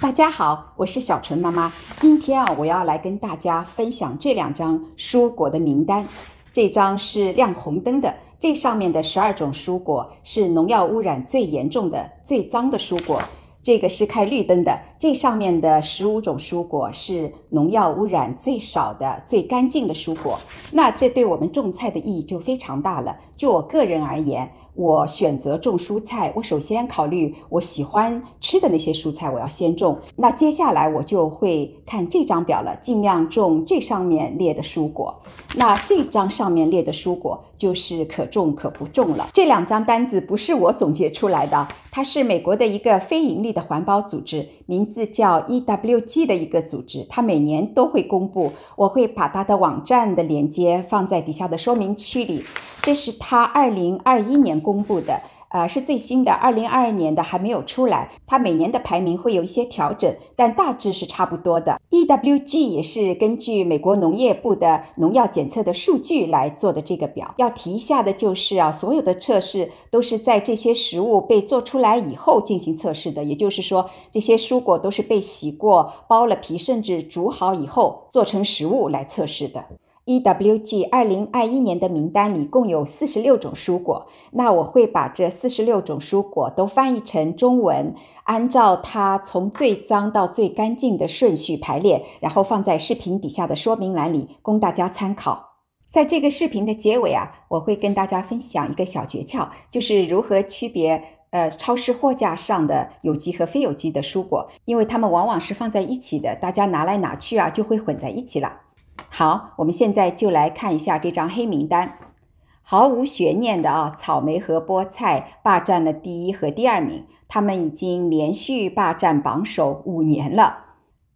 大家好，我是小纯妈妈。今天啊，我要来跟大家分享这两张蔬果的名单。这张是亮红灯的，这上面的十二种蔬果是农药污染最严重的、最脏的蔬果。这个是开绿灯的，这上面的十五种蔬果是农药污染最少的、最干净的蔬果。那这对我们种菜的意义就非常大了。就我个人而言，我选择种蔬菜，我首先考虑我喜欢吃的那些蔬菜，我要先种。那接下来我就会看这张表了，尽量种这上面列的蔬果。那这张上面列的蔬果就是可种可不种了。这两张单子不是我总结出来的，它是美国的一个非盈利的环保组织，名字叫 EWG 的一个组织，它每年都会公布。我会把它的网站的链接放在底下的说明区里。这是它二零二一年公布的。呃，是最新的，二零二二年的还没有出来。它每年的排名会有一些调整，但大致是差不多的。EWG 也是根据美国农业部的农药检测的数据来做的这个表。要提一下的就是啊，所有的测试都是在这些食物被做出来以后进行测试的，也就是说，这些蔬果都是被洗过、剥了皮，甚至煮好以后做成食物来测试的。EWG 二零二一年的名单里共有四十六种蔬果，那我会把这四十六种蔬果都翻译成中文，按照它从最脏到最干净的顺序排列，然后放在视频底下的说明栏里供大家参考。在这个视频的结尾啊，我会跟大家分享一个小诀窍，就是如何区别呃超市货架上的有机和非有机的蔬果，因为它们往往是放在一起的，大家拿来拿去啊就会混在一起了。好，我们现在就来看一下这张黑名单。毫无悬念的啊，草莓和菠菜霸占了第一和第二名，他们已经连续霸占榜首五年了。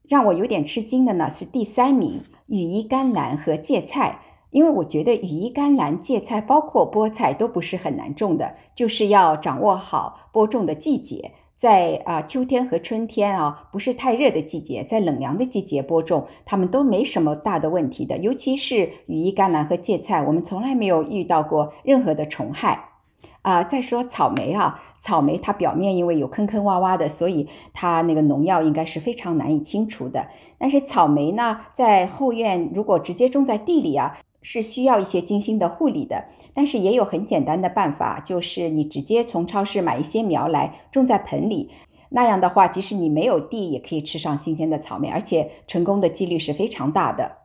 让我有点吃惊的呢是第三名羽衣甘蓝和芥菜，因为我觉得羽衣甘蓝、芥菜包括菠菜都不是很难种的，就是要掌握好播种的季节。在啊秋天和春天啊不是太热的季节，在冷凉的季节播种，它们都没什么大的问题的。尤其是羽衣甘蓝和芥菜，我们从来没有遇到过任何的虫害。啊，再说草莓啊，草莓它表面因为有坑坑洼洼的，所以它那个农药应该是非常难以清除的。但是草莓呢，在后院如果直接种在地里啊。是需要一些精心的护理的，但是也有很简单的办法，就是你直接从超市买一些苗来种在盆里，那样的话，即使你没有地，也可以吃上新鲜的草莓，而且成功的几率是非常大的。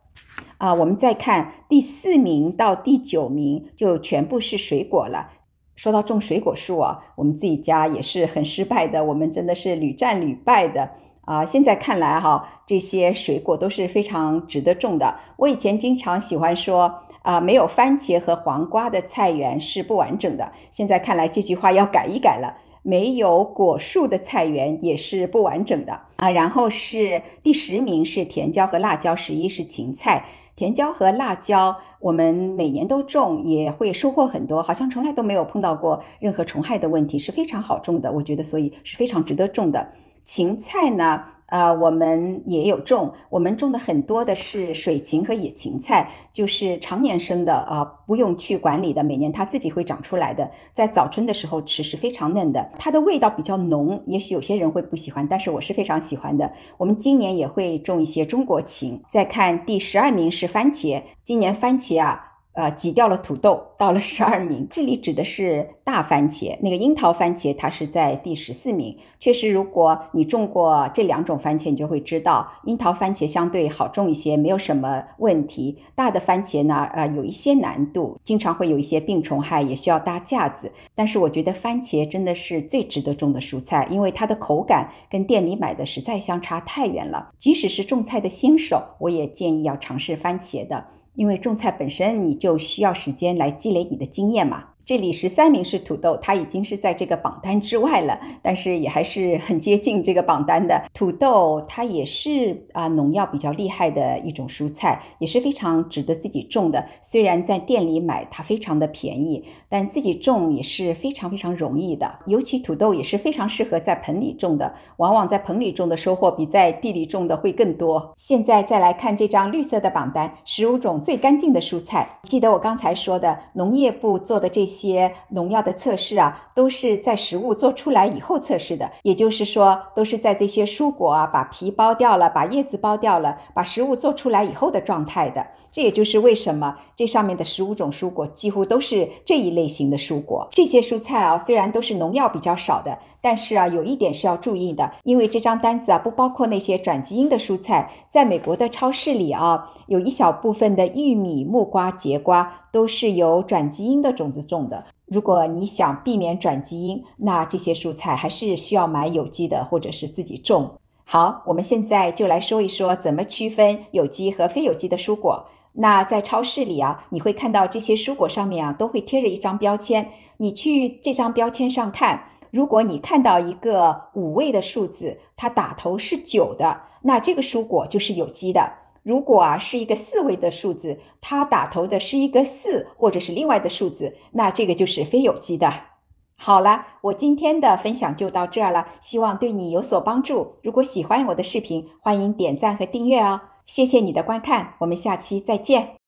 啊，我们再看第四名到第九名，就全部是水果了。说到种水果树啊，我们自己家也是很失败的，我们真的是屡战屡败的。啊，现在看来哈，这些水果都是非常值得种的。我以前经常喜欢说，啊，没有番茄和黄瓜的菜园是不完整的。现在看来这句话要改一改了，没有果树的菜园也是不完整的啊。然后是第十名是甜椒和辣椒，十一是芹菜。甜椒和辣椒我们每年都种，也会收获很多，好像从来都没有碰到过任何虫害的问题，是非常好种的。我觉得，所以是非常值得种的。芹菜呢？呃，我们也有种，我们种的很多的是水芹和野芹菜，就是常年生的啊，不用去管理的，每年它自己会长出来的。在早春的时候吃是非常嫩的，它的味道比较浓，也许有些人会不喜欢，但是我是非常喜欢的。我们今年也会种一些中国芹。再看第十二名是番茄，今年番茄啊。呃，挤掉了土豆，到了十二名。这里指的是大番茄，那个樱桃番茄它是在第十四名。确实，如果你种过这两种番茄，你就会知道，樱桃番茄相对好种一些，没有什么问题。大的番茄呢，呃，有一些难度，经常会有一些病虫害，也需要搭架子。但是我觉得番茄真的是最值得种的蔬菜，因为它的口感跟店里买的实在相差太远了。即使是种菜的新手，我也建议要尝试番茄的。因为种菜本身你就需要时间来积累你的经验嘛。这里十三名是土豆，它已经是在这个榜单之外了，但是也还是很接近这个榜单的。土豆它也是啊农药比较厉害的一种蔬菜，也是非常值得自己种的。虽然在店里买它非常的便宜，但自己种也是非常非常容易的。尤其土豆也是非常适合在盆里种的，往往在盆里种的收获比在地里种的会更多。现在再来看这张绿色的榜单，十五种最干净的蔬菜。记得我刚才说的农业部做的这些。些农药的测试啊，都是在食物做出来以后测试的，也就是说，都是在这些蔬果啊把皮剥掉了、把叶子剥掉了、把食物做出来以后的状态的。这也就是为什么这上面的十五种蔬果几乎都是这一类型的蔬果。这些蔬菜啊，虽然都是农药比较少的，但是啊，有一点是要注意的，因为这张单子啊不包括那些转基因的蔬菜。在美国的超市里啊，有一小部分的玉米、木瓜、节瓜都是由转基因的种子种的。如果你想避免转基因，那这些蔬菜还是需要买有机的，或者是自己种。好，我们现在就来说一说怎么区分有机和非有机的蔬果。那在超市里啊，你会看到这些蔬果上面啊都会贴着一张标签。你去这张标签上看，如果你看到一个五位的数字，它打头是九的，那这个蔬果就是有机的。如果啊是一个四位的数字，它打头的是一个四或者是另外的数字，那这个就是非有机的。好了，我今天的分享就到这儿了，希望对你有所帮助。如果喜欢我的视频，欢迎点赞和订阅哦。谢谢你的观看，我们下期再见。